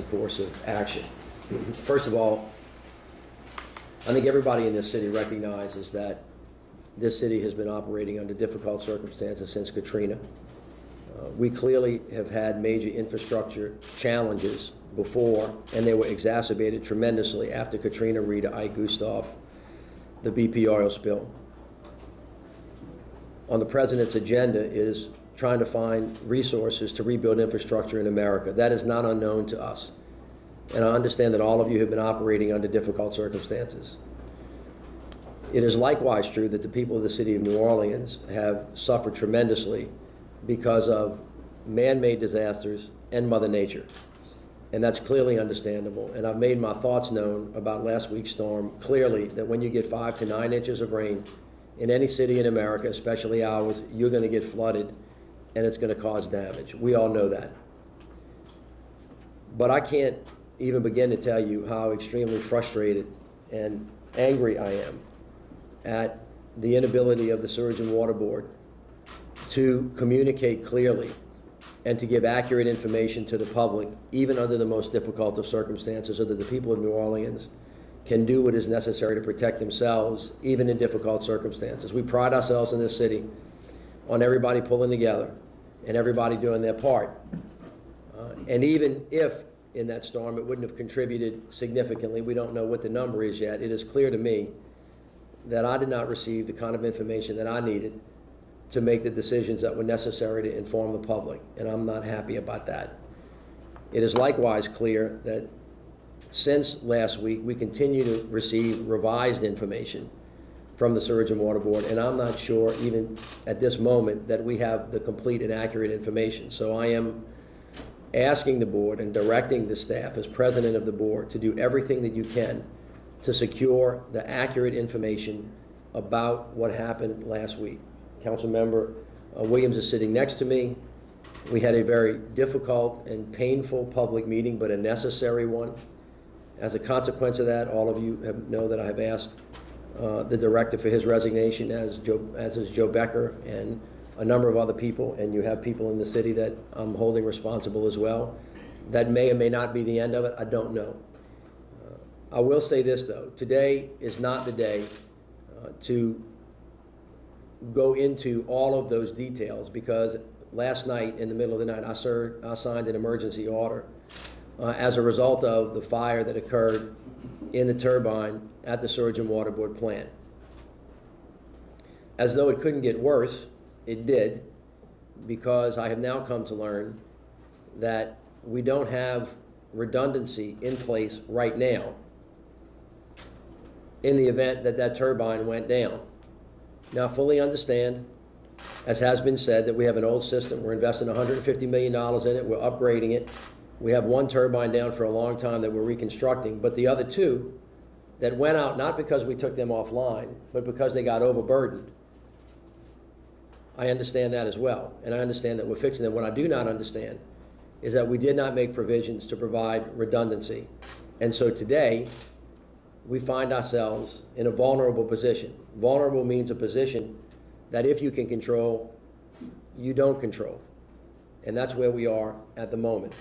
the course of action. First of all, I think everybody in this city recognizes that this city has been operating under difficult circumstances since Katrina. Uh, We clearly have had major infrastructure challenges before, and they were exacerbated tremendously after Katrina, Rita, Ike, Gustav, the BP oil spill. On the president's agenda is trying to find resources to rebuild infrastructure in America. That is not unknown to us. And I understand that all of you have been operating under difficult circumstances. It is likewise true that the people of the city of New Orleans have suffered tremendously because of man-made disasters and Mother Nature. And that's clearly understandable. And I've made my thoughts known about last week's storm clearly that when you get five to nine inches of rain in any city in America, especially ours, you're going to get flooded and it's going to cause damage. We all know that. But I can't even begin to tell you how extremely frustrated and angry I am at the inability of the Sewerage and Water Board to communicate clearly and to give accurate information to the public, even under the most difficult of circumstances, so that the people of New Orleans can do what is necessary to protect themselves, even in difficult circumstances. We pride ourselves in this city on everybody pulling together and everybody doing their part. Uh, And even if in that storm it wouldn't have contributed significantly, we don't know what the number is yet, it is clear to me that I did not receive the kind of information that I needed to make the decisions that were necessary to inform the public, and I'm not happy about that. It is likewise clear that since last week, we continue to receive revised information from the Sewerage and Water Board, and I'm not sure even at this moment that we have the complete and accurate information. So I am asking the board and directing the staff as president of the board to do everything that you can to secure the accurate information about what happened last week. Councilmember uh, Williams is sitting next to me. We had a very difficult and painful public meeting, but a necessary one. As a consequence of that, all of you have, know that I have asked uh, the director for his resignation, as Joe, as is Joe Becker, and a number of other people, and you have people in the city that I'm holding responsible as well. That may or may not be the end of it, I don't know. Uh, I will say this, though, today is not the day uh, to go into all of those details, because last night, in the middle of the night, I served, I signed an emergency order uh, as a result of the fire that occurred in the turbine at the Sewerage and Water Board plant. As though it couldn't get worse, it did, because I have now come to learn that we don't have redundancy in place right now in the event that that turbine went down. Now, fully understand, as has been said, that we have an old system. We're investing $150 million in it. We're upgrading it. We have one turbine down for a long time that we're reconstructing, but the other two that went out not because we took them offline, but because they got overburdened. I understand that as well, and I understand that we're fixing them. What I do not understand is that we did not make provisions to provide redundancy. And so today, we find ourselves in a vulnerable position. Vulnerable means a position that if you can control, you don't control. And that's where we are at the moment.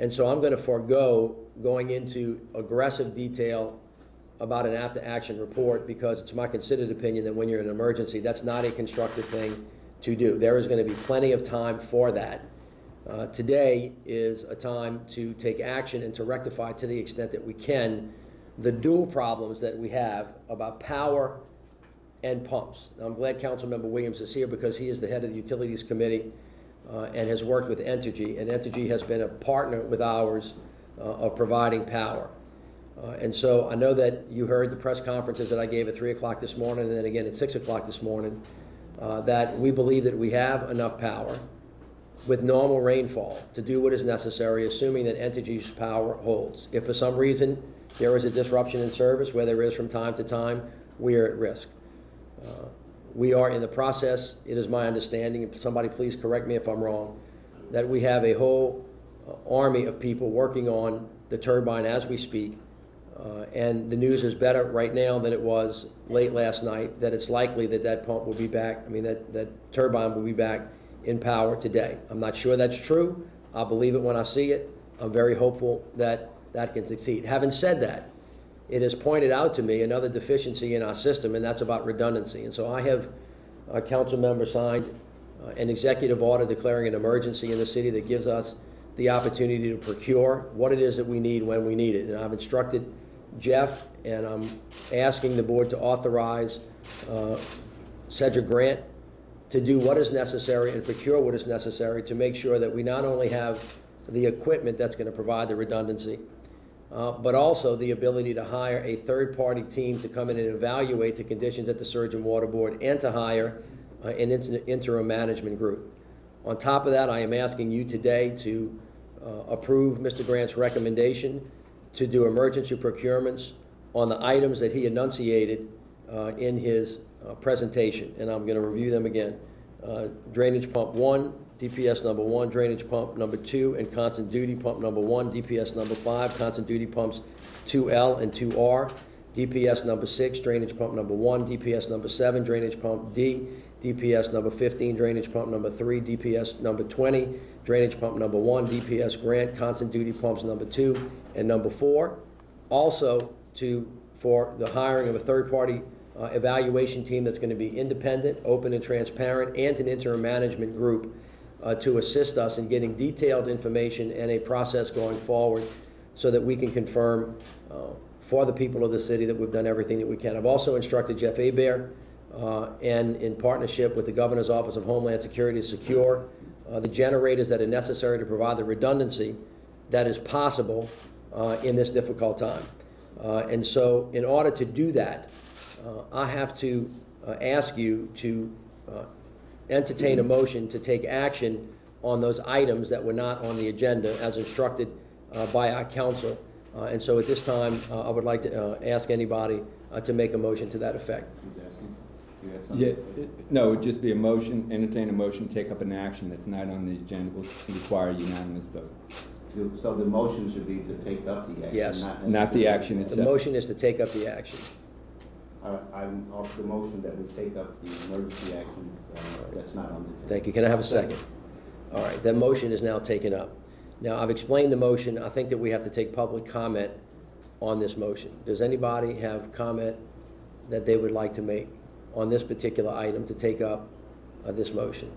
And so I'm going to forego going into aggressive detail about an after-action report because it's my considered opinion that when you're in an emergency, that's not a constructive thing to do. There is going to be plenty of time for that. Uh, Today is a time to take action and to rectify to the extent that we can the dual problems that we have about power and pumps. Now, I'm glad Councilmember Williams is here because he is the head of the Utilities Committee uh, and has worked with Entergy, and Entergy has been a partner with ours uh, of providing power. Uh, And so I know that you heard the press conferences that I gave at 3 o'clock this morning, and then again at 6 o'clock this morning, uh, that we believe that we have enough power with normal rainfall to do what is necessary, assuming that Entergy's power holds. If for some reason there is a disruption in service, where there is from time to time, we are at risk. Uh, We are in the process, it is my understanding, and somebody please correct me if I'm wrong, that we have a whole uh, army of people working on the turbine as we speak. Uh, And the news is better right now than it was late last night, that it's likely that that pump will be back, I mean, that, that turbine will be back in power today. I'm not sure that's true. I'll believe it when I see it, I'm very hopeful that that can succeed. Having said that, it has pointed out to me another deficiency in our system, and that's about redundancy. And so I have, a council member signed uh, an executive order declaring an emergency in the city that gives us the opportunity to procure what it is that we need when we need it. And I've instructed Jeff, and I'm asking the board to authorize uh, Cedric Grant to do what is necessary and procure what is necessary to make sure that we not only have the equipment that's going to provide the redundancy, uh, but also the ability to hire a third-party team to come in and evaluate the conditions at the Sewerage and Water Board and to hire uh, an inter- interim management group. On top of that, I am asking you today to approve Mr. Grant's recommendation to do emergency procurements on the items that he enunciated uh, in his uh, presentation, and I'm going to review them again. Uh, Drainage pump one, DPS number one, drainage pump number two, and constant duty pump number one, DPS number five, constant duty pumps 2L and 2R, DPS number six, drainage pump number one, DPS number seven, drainage pump D, DPS number 15, drainage pump number three, DPS number 20, drainage pump number one, DPS grant, constant duty pumps number two, and number four. Also to, for the hiring of a third-party uh, evaluation team that's going to be independent, open and transparent, and an interim management group uh, to assist us in getting detailed information and a process going forward so that we can confirm uh, for the people of the city that we've done everything that we can. I've also instructed Jeff Hebert, uh, and in partnership with the Governor's Office of Homeland Security to secure uh, the generators that are necessary to provide the redundancy that is possible uh, in this difficult time. Uh, And so in order to do that, uh, I have to uh, ask you to entertain a motion to take action on those items that were not on the agenda as instructed by our council. Uh, And so at this time, uh, I would like to uh, ask anybody uh, to make a motion to that effect. You had something Yeah, it- no, it'd just be a motion, entertain a motion, take up an action that's not on the agenda, will require a unanimous vote. You- So the motion should be to take up the action, Yes. not Not the necessarily- action The itself. motion is to take up the action. I'm off the motion that we take up the emergency action, uh, that's not on the agenda. Thank you. Can I have a second? All right, that motion is now taken up. Now, I've explained the motion. I think that we have to take public comment on this motion. Does anybody have comment that they would like to make on this particular item to take up uh, this motion?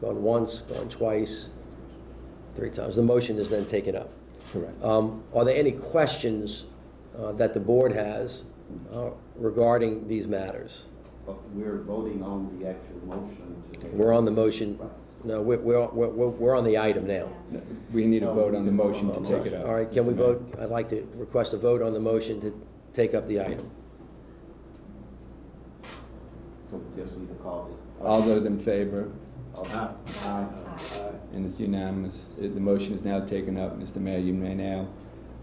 Gone once, gone twice, three times. The motion is then taken up. Correct. Um, Are there any questions uh, that the board has uh, regarding these matters? But we're voting on the actual motion to take. We're on the motion, no, we're, we're, we're we're on the item now. We need a No, vote on the motion to take it motion. up. All right, can we Mr. Mayor. vote? I'd like to request a vote on the motion to take up the item. So just need to call. All those in favor, Aye. Aye. and it's unanimous, Uh, the motion is now taken up. Mr. Mayor, you may now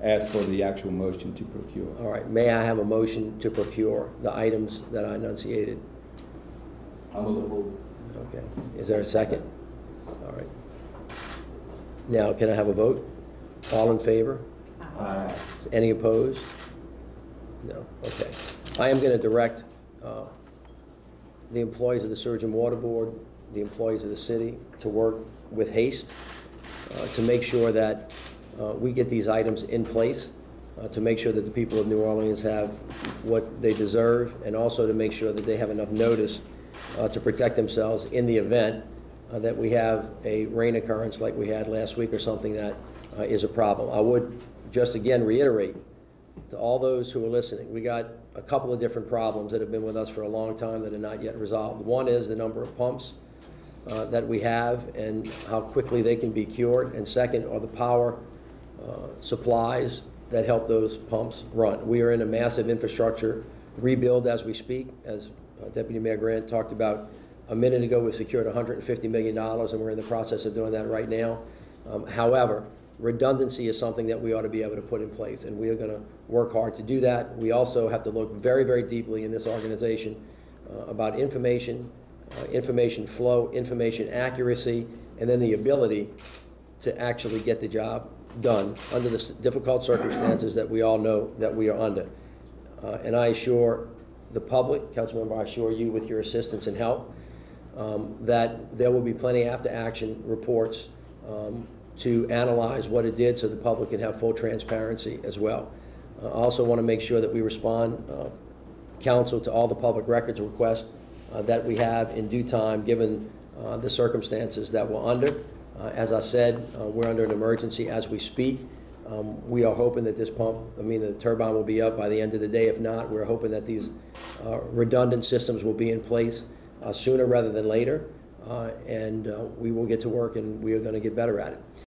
ask for the actual motion to procure. All right, may I have a motion to procure the items that I enunciated? Also move. Okay, is there a second? All right. Now, can I have a vote? All in favor? Aye. Any opposed? No, okay. I am going to direct uh, the employees of the Sewerage and Water Board, the employees of the city, to work with haste uh, to make sure that uh, we get these items in place, uh, to make sure that the people of New Orleans have what they deserve, and also to make sure that they have enough notice uh, to protect themselves in the event uh, that we have a rain occurrence like we had last week or something that uh, is a problem. I would just again reiterate to all those who are listening, we got a couple of different problems that have been with us for a long time that are not yet resolved. One is the number of pumps uh, that we have and how quickly they can be cured. And second are the power uh, supplies that help those pumps run. We are in a massive infrastructure rebuild as we speak. As uh, Deputy Mayor Grant talked about a minute ago, we secured $150 million, and we're in the process of doing that right now. Um, However, redundancy is something that we ought to be able to put in place, and we are going to work hard to do that. We also have to look very, very deeply in this organization uh, about information, uh, information flow, information accuracy, and then the ability to actually get the job done under the difficult circumstances that we all know that we are under. Uh, And I assure the public, Councilmember, I assure you with your assistance and help, um, that there will be plenty after-action reports um, to analyze what it did so the public can have full transparency as well. Uh, I also want to make sure that we respond, uh, counsel, to all the public records requests uh, that we have in due time, given uh, the circumstances that we're under. Uh, As I said, uh, we're under an emergency as we speak. Um, We are hoping that this pump, I mean, the turbine will be up by the end of the day. If not, we're hoping that these uh, redundant systems will be in place uh, sooner rather than later. Uh, And uh, we will get to work, and we are going to get better at it.